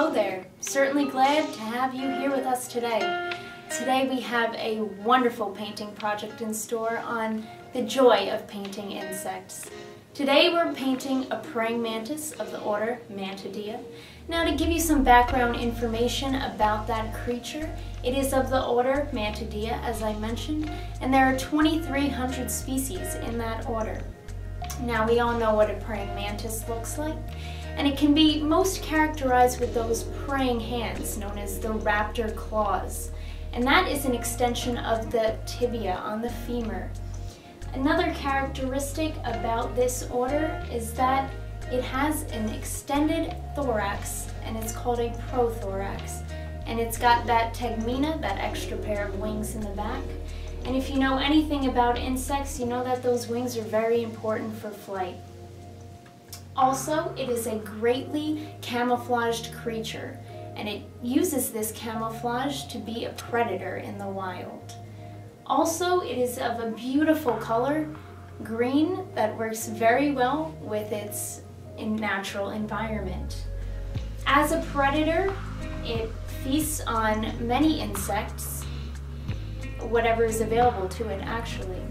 Hello there. Certainly glad to have you here with us today. Today we have a wonderful painting project in store on the joy of painting insects. Today we're painting a praying mantis of the order Mantidea. Now to give you some background information about that creature, it is of the order Mantidea as I mentioned, and there are 2,300 species in that order. Now we all know what a praying mantis looks like, and it can be most characterized with those praying hands known as the raptor claws. And that is an extension of the tibia on the femur. Another characteristic about this order is that it has an extended thorax and it's called a prothorax. And it's got that tegmina, that extra pair of wings in the back. And if you know anything about insects, you know that those wings are very important for flight. Also, it is a greatly camouflaged creature, and it uses this camouflage to be a predator in the wild. Also, it is of a beautiful color, green, that works very well with its natural environment. As a predator, it feasts on many insects, whatever is available to it actually.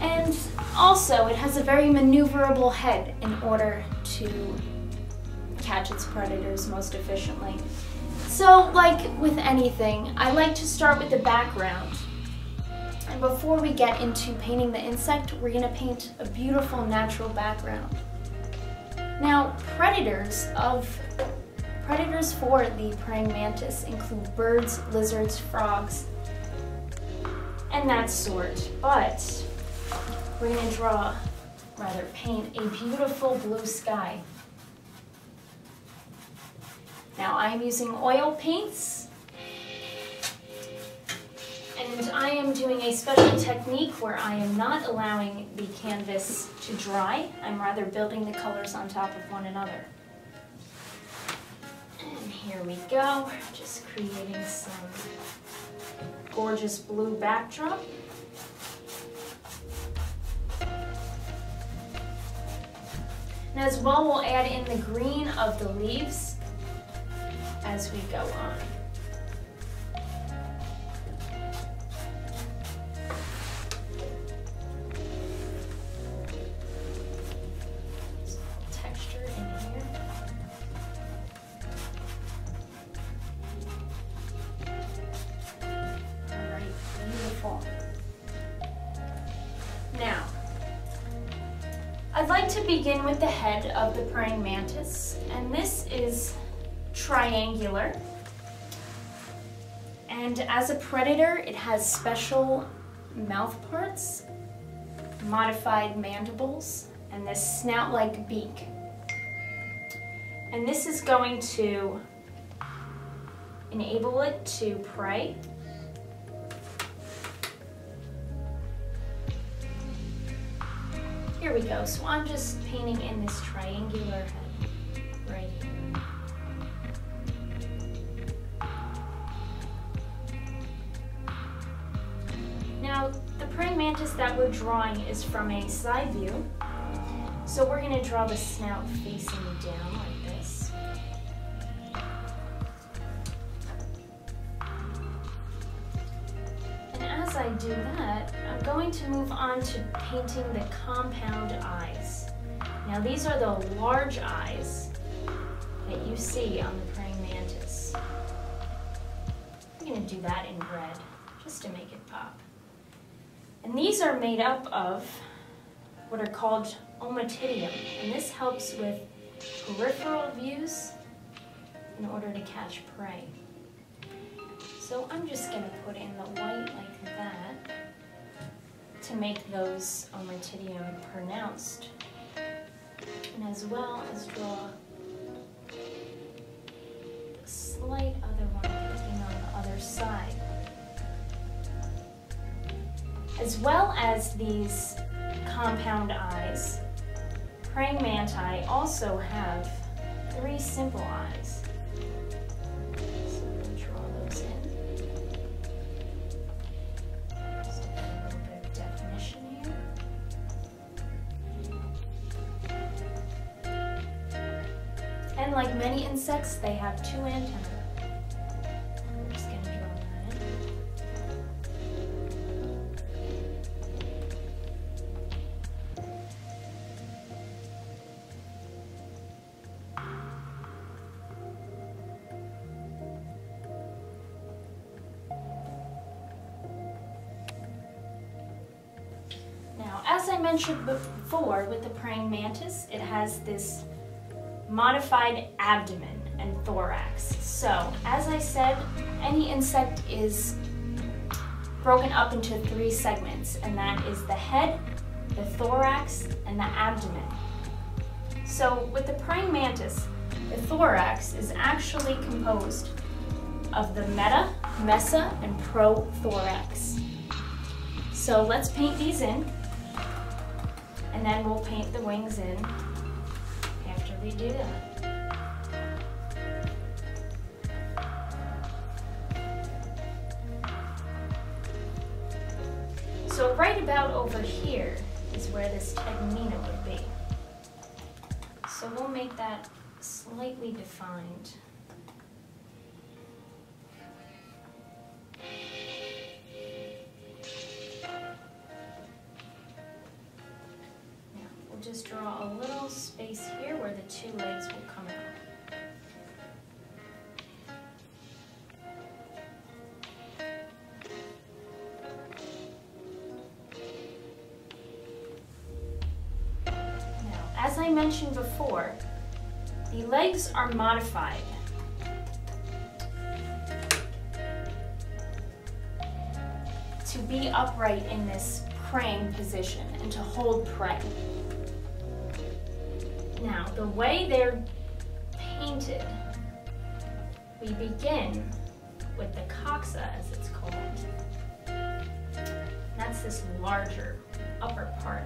And also, it has a very maneuverable head in order to catch its predators most efficiently. So, like with anything, I like to start with the background. And before we get into painting the insect, we're going to paint a beautiful natural background. Now, predators of predators for the praying mantis include birds, lizards, frogs, and that sort. But we're to draw, rather paint, a beautiful blue sky. Now I'm using oil paints and I am doing a special technique where I am not allowing the canvas to dry. I'm rather building the colors on top of one another. And here we go, just creating some gorgeous blue backdrop. And as well, we'll add in the green of the leaves as we go on. To begin with the head of the praying mantis, and this is triangular. And as a predator, it has special mouth parts, modified mandibles, and this snout-like beak. And this is going to enable it to prey Here we go. So I'm just painting in this triangular head right here. Now, the praying mantis that we're drawing is from a side view. So we're going to draw the snout facing down as I do that, I'm going to move on to painting the compound eyes. Now these are the large eyes that you see on the praying mantis. I'm going to do that in red just to make it pop. And these are made up of what are called ommatidium, and this helps with peripheral views in order to catch prey. So I'm just going to put in the white like that to make those ommatidium pronounced. And as well as draw a slight other one on the other side. As well as these compound eyes, praying mantis also have three simple eyes. Again, like many insects, they have two antennae. Now, as I mentioned before with the praying mantis, it has this modified abdomen and thorax. So, as I said, any insect is broken up into three segments, and that is the head, the thorax, and the abdomen. So, with the praying mantis, the thorax is actually composed of the meta, meso, and prothorax. So let's paint these in and then we'll paint the wings in we do that. So right about over here is where this tegumenta would be. So we'll make that slightly defined. As I mentioned before, the legs are modified. to be upright in this praying position and to hold prey. Now, the way they're painted, we begin with the coxa, as it's called. That's this larger upper part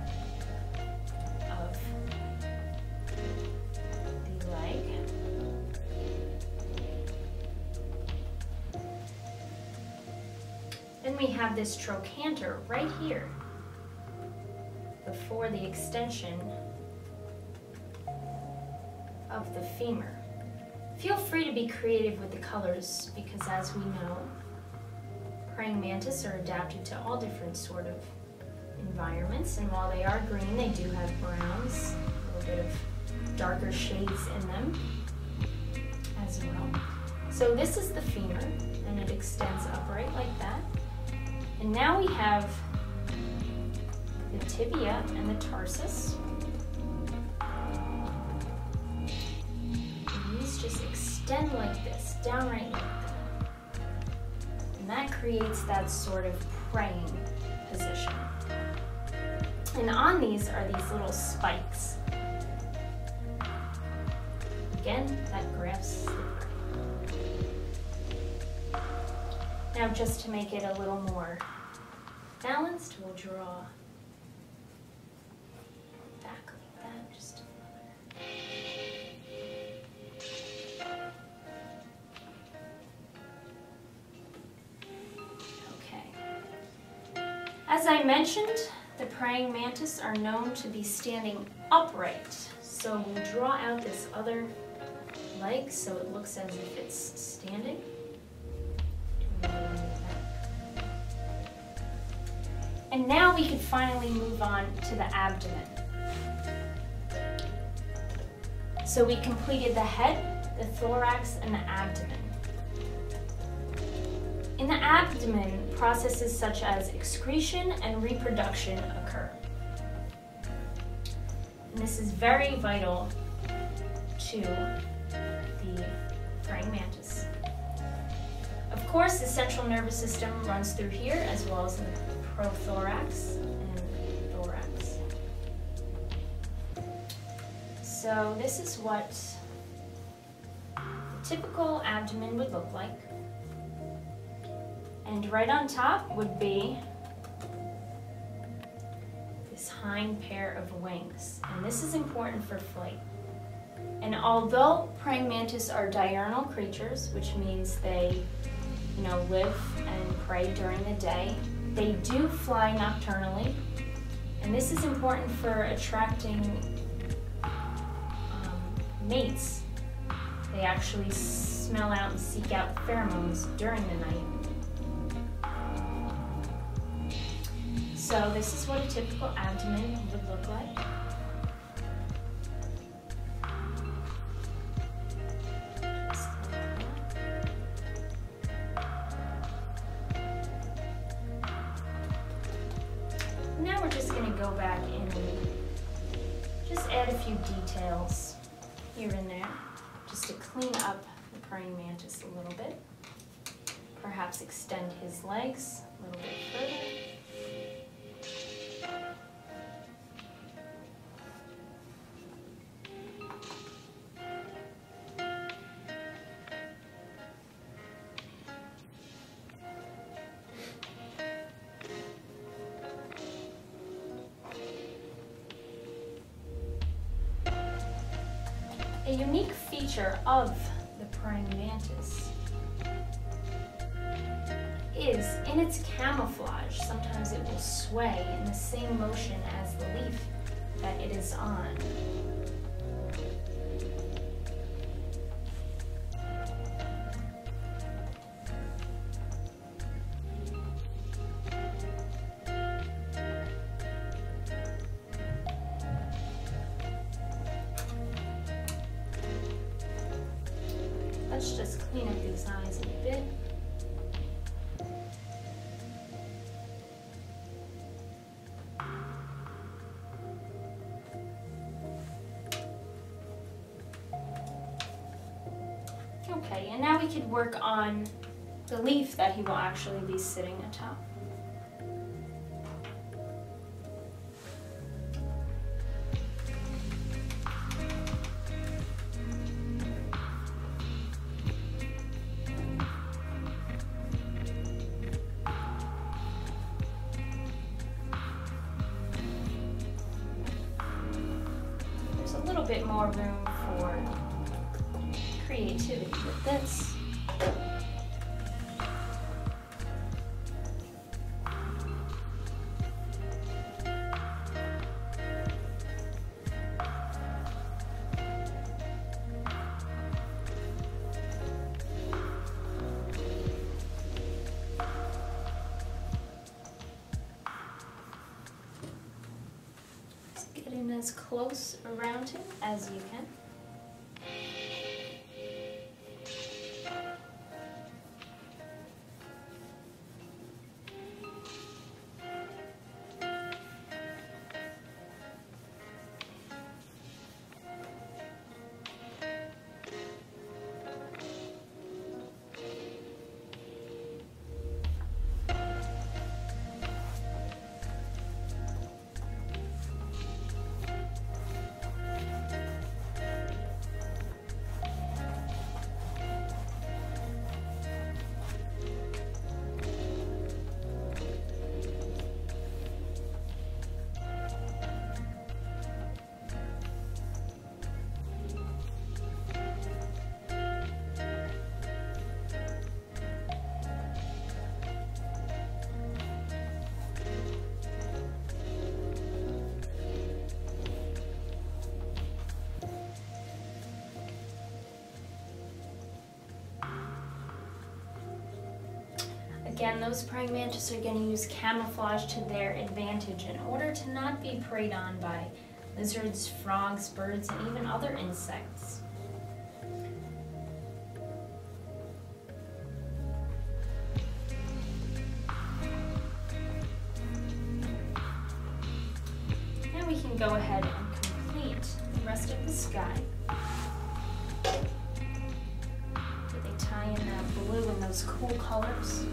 Then we have this trochanter right here before the extension of the femur. Feel free to be creative with the colors because as we know, praying mantis are adapted to all different sort of environments and while they are green, they do have browns, a little bit of darker shades in them as well. So this is the femur and it extends upright like that. And now we have the tibia and the tarsus And these just extend like this, downright like that. And that creates that sort of praying position. And on these are these little spikes. Again, that prey. Now just to make it a little more balanced, we'll draw back like that, just another. Okay. As I mentioned, the praying mantis are known to be standing upright. So we'll draw out this other leg so it looks as if it's standing. And now we can finally move on to the abdomen. So we completed the head, the thorax, and the abdomen. In the abdomen, processes such as excretion and reproduction occur. And this is very vital to the praying mantis. Of course, the central nervous system runs through here as well as in the prothorax and thorax. So this is what the typical abdomen would look like. And right on top would be this hind pair of wings. And this is important for flight. And although praying mantis are diurnal creatures, which means they, you know, live and prey during the day, they do fly nocturnally. And this is important for attracting um, mates They actually smell out and seek out pheromones during the night. So this is what a typical abdomen would look like. Unique feature of the praying mantis is in its camouflage. Sometimes it will sway in the same motion as the leaf that it is on. Okay, and now we could work on the leaf that he will actually be sitting atop. As close around him as you can. Again, those praying mantis are going to use camouflage to their advantage in order to not be preyed on by lizards, frogs, birds, and even other insects. Now we can go ahead and complete the rest of the sky. Did they tie in that blue and those cool colors?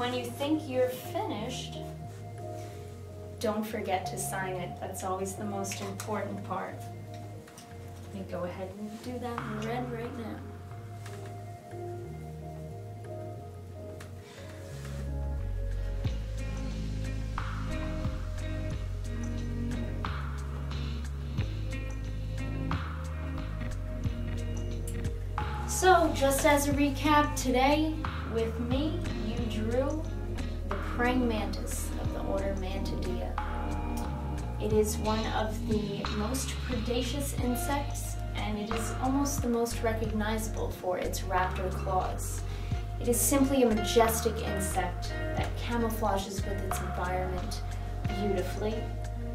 When you think you're finished, don't forget to sign it. That's always the most important part. Let me go ahead and do that in red right now. So, just as a recap, today with me, praying mantis of the order Mantidea. It is one of the most predaceous insects, and it is almost the most recognizable for its raptor claws. It is simply a majestic insect that camouflages with its environment beautifully,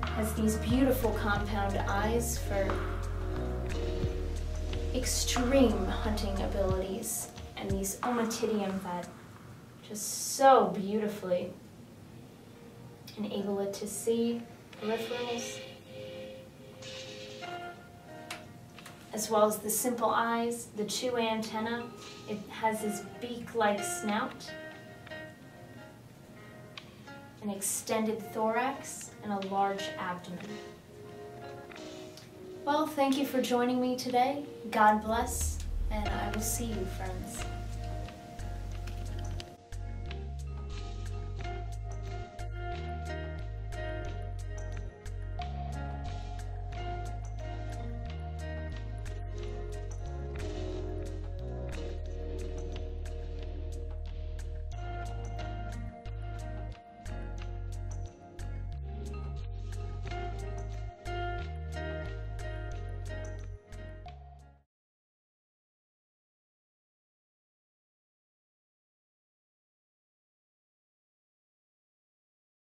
has these beautiful compound eyes for extreme hunting abilities and these ommatidium that just so beautifully enable it to see peripherals as well as the simple eyes, the two antenna. It has this beak-like snout, an extended thorax, and a large abdomen. Well, thank you for joining me today. God bless, and I will see you, friends.